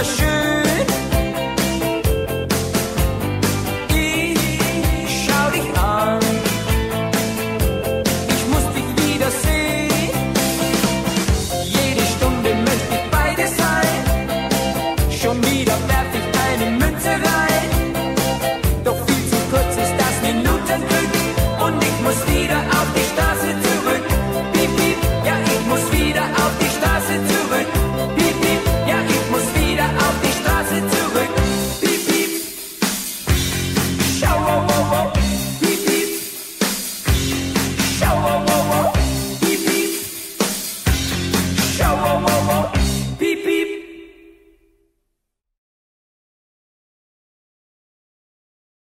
wunderschön. Ich schau dich an, ich muss dich wiedersehen. Jede Stunde möchte ich bei sein. Schon wieder werf ich eine Münze rein. Doch viel zu kurz ist das Minutenglück. Und ich muss